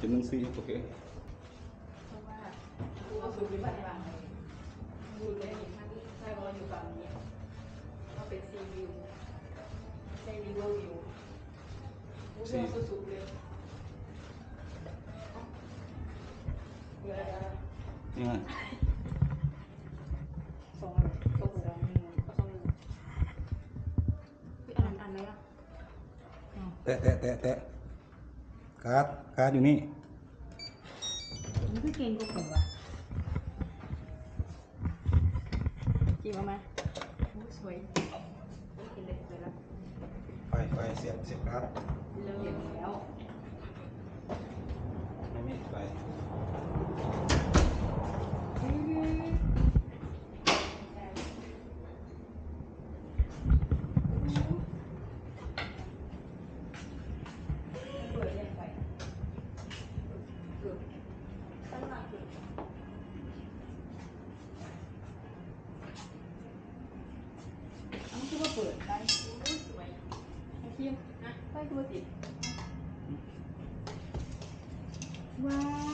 จุดหนึ่งสี่โอเคเพราะว่าดูเอาสูตรที่ปฏิบัติเลยสูตรเลยนี่ท่านใช่เพราะเราอยู่ฝั่งนี้เราเป็นซีวิวใช่วิววิววิวสุดๆเลยเดี๋ยวเดี๋ยวนี่ไงสองอันสองอันหนึ่งก็สองหนึ่งอันอันไหนอะแตะแตะแตะแตะ การ์ดการ์ดอยู่นี่มันคือเก่งกว่าผมว่ะจีบมาไหมสวยกินเลยสวยแล้วไฟไฟเสียบเสียบการ์ด ก็เปิดไปอู้สวยไอ้เทียมนะไปดูสิว้าว